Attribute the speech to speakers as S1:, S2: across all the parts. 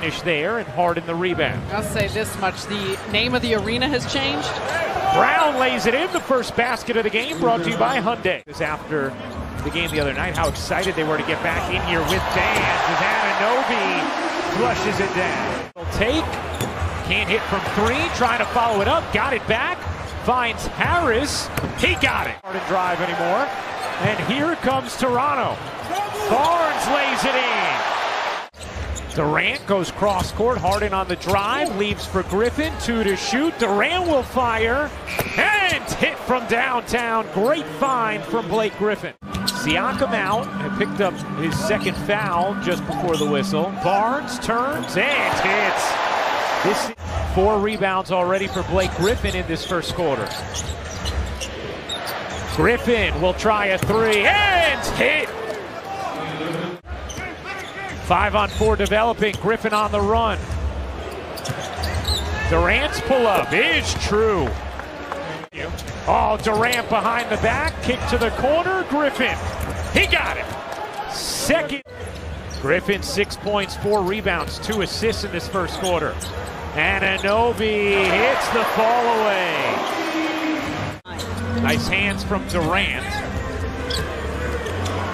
S1: finish there and Harden the rebound.
S2: I'll say this much the name of the arena has changed.
S1: Brown lays it in, the first basket of the game, brought to you by Hyundai. This after the game the other night, how excited they were to get back in here with Dan. Anunoby flushes it down. Take, can't hit from three, trying to follow it up, got it back, finds Harris, he got it. Hard to drive anymore, and here comes Toronto. Barnes lays it in. Durant goes cross court, Harden on the drive, leaves for Griffin, two to shoot. Durant will fire and hit from downtown. Great find from Blake Griffin. Siakam out and picked up his second foul just before the whistle. Barnes turns and hits. This four rebounds already for Blake Griffin in this first quarter. Griffin will try a three and hit. Five on four developing. Griffin on the run. Durant's pull up is true. Oh, Durant behind the back. Kick to the corner. Griffin. He got it. Second. Griffin, six points, four rebounds, two assists in this first quarter. Anunoby hits the fall away. Nice hands from Durant.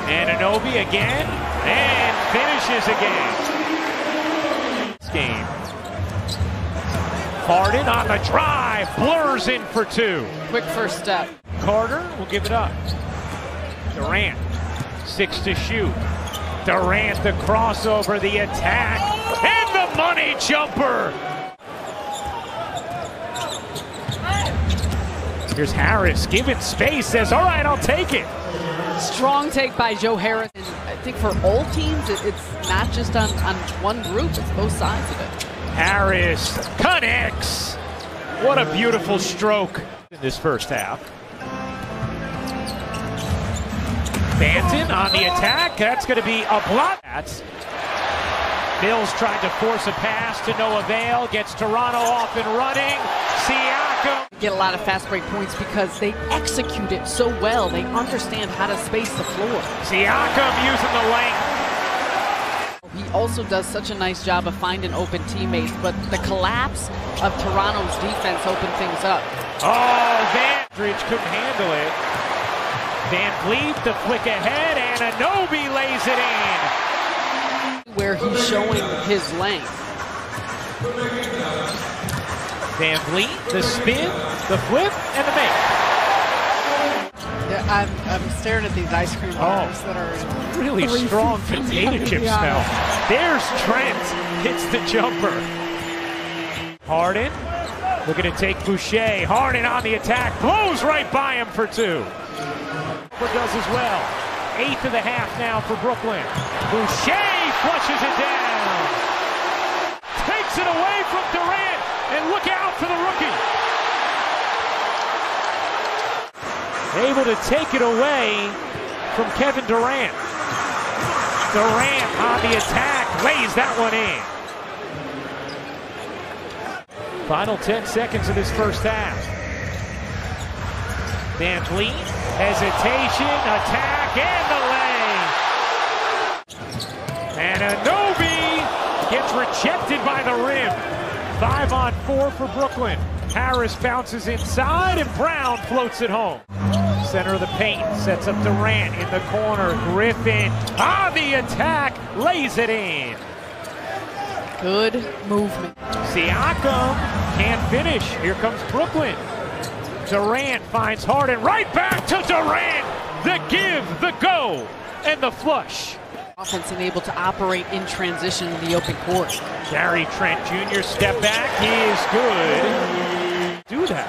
S1: Anunoby again. And finishes again. This game. Harden on the drive, blurs in for two.
S2: Quick first step.
S1: Carter will give it up. Durant, six to shoot. Durant, the crossover, the attack, and the money jumper. Here's Harris giving space, says, all right, I'll take it.
S2: Strong take by Joe Harris. Think for all teams, it, it's not just on, on one group, it's both sides of it.
S1: Harris connects. What a beautiful stroke in this first half. Banton on the attack. That's going to be a block. That's Mills trying to force a pass to no avail. Gets Toronto off and running. Siakam.
S2: Get a lot of fast break points because they execute it so well. They understand how to space the floor.
S1: Siakam using the length.
S2: He also does such a nice job of finding open teammates, but the collapse of Toronto's defense opened things up.
S1: Oh, Vandridge couldn't handle it. Van Vliet the flick ahead, and Anunoby lays it in.
S2: Where he's showing his length.
S1: Van Vliet, the spin, the flip, and the make.
S3: Yeah, I'm, I'm staring at these ice cream oh. bars oh, that are
S1: really strong potato chip smell. There's Trent, hits the jumper. Harden looking to take Boucher. Harden on the attack, blows right by him for two. Does as well. Eighth of the half now for Brooklyn. Boucher flushes it down. Takes it away from Durant, and look out for the rookie. able to take it away from Kevin Durant. Durant on the attack, lays that one in. Final 10 seconds of this first half. VanVleet, hesitation, attack, and the lay. And Anunoby gets rejected by the rim. Five on four for Brooklyn. Harris bounces inside, and Brown floats it home. Center of the paint, sets up Durant in the corner. Griffin on the attack, lays it in.
S2: Good movement.
S1: Siakam can't finish. Here comes Brooklyn. Durant finds Harden right back to Durant. The give, the go, and the flush.
S2: Offense and able to operate in transition in the open court.
S1: Gary Trent Jr. step back. He is good. Do that.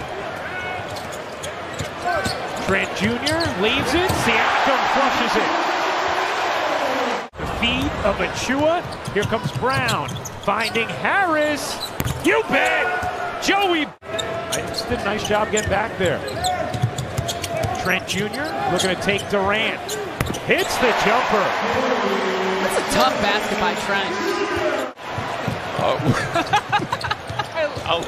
S1: Trent Jr. leaves it. Siakam flushes it. The feed of Achiuwa. Here comes Brown. Finding Harris. You bet. Joey. Just did a nice job getting back there. Trent Jr. looking to take Durant. Hits the jumper.
S2: That's a tough basket by Trent.
S4: Oh.
S1: oh.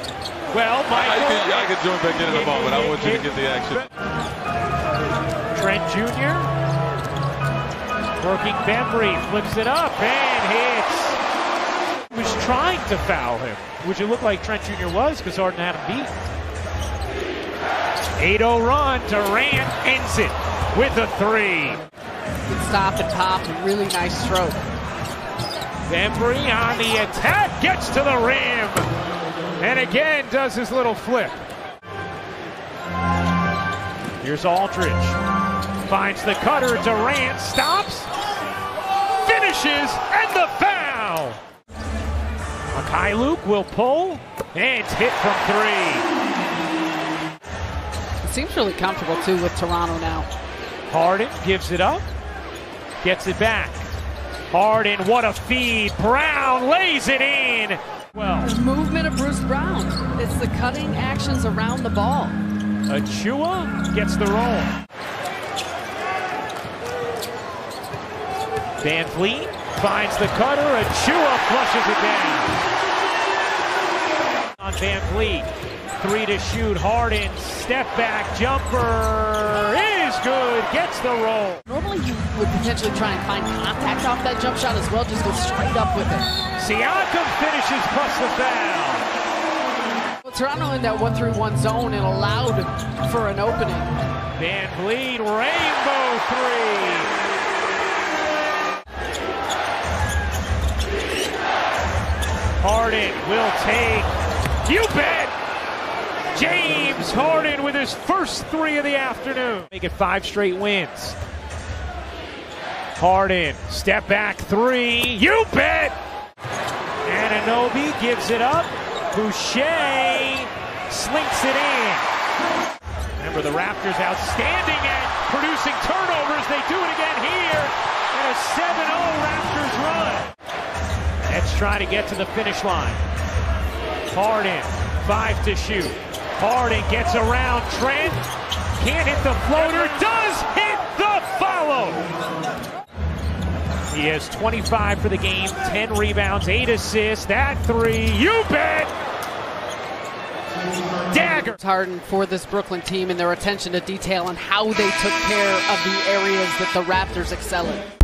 S1: Well, Michael.
S4: I could, I could join back in in a moment. I want you to get the action.
S1: Trent Jr. Working Bembry, flips it up and hits. It was trying to foul him, which it looked like Trent Jr. was because Harden had him beat. 8-0 run. Durant ends it with a three.
S2: Good stop and pop, a really nice stroke.
S1: Bembry on the attack, gets to the rim, and again does his little flip. Here's Aldridge. Finds the cutter. Durant stops, finishes, and the foul. Luke will pull and hit from three.
S2: It seems really comfortable too with Toronto now.
S1: Harden gives it up, gets it back. Harden, what a feed. Brown lays it in. Well,
S2: The movement of Bruce Brown. It's the cutting actions around the ball.
S1: Achiuwa gets the roll. VanVleet finds the cutter. Achiuwa flushes it down. On Van Vliet. Three to shoot. Harden. Step back. Jumper is good. Gets the roll.
S2: You would potentially try and find contact off that jump shot as well. Just go straight up with it.
S1: Siakam finishes plus the foul.
S2: Well, Toronto in that 1-3-1 zone and allowed for an opening.
S1: Van Vliet, rainbow three. Harden will take. You bet. James Harden with his first three of the afternoon. Make it five straight wins. Harden, step back three. You bet. Anunoby gives it up. Boucher slinks it in. Remember the Raptors outstanding at producing turnovers. They do it again here. And a 7-0 Raptors run. Nets trying to get to the finish line. Harden, five to shoot. Harden gets around Trent. Can't hit the floater. Does hit the follow. He has 25 for the game, 10 rebounds, 8 assists. That three, you bet. Dagger.
S2: Harden for this Brooklyn team and their attention to detail and how they took care of the areas that the Raptors excel in.